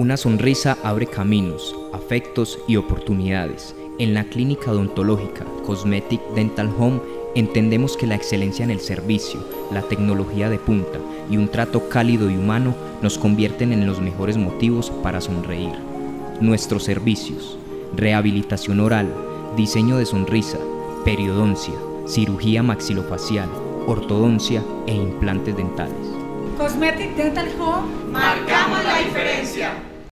Una sonrisa abre caminos, afectos y oportunidades. En la clínica odontológica Cosmetic Dental Home entendemos que la excelencia en el servicio, la tecnología de punta y un trato cálido y humano nos convierten en los mejores motivos para sonreír. Nuestros servicios, rehabilitación oral, diseño de sonrisa, periodoncia, cirugía maxilofacial, ortodoncia e implantes dentales. Cosmetic Dental Home.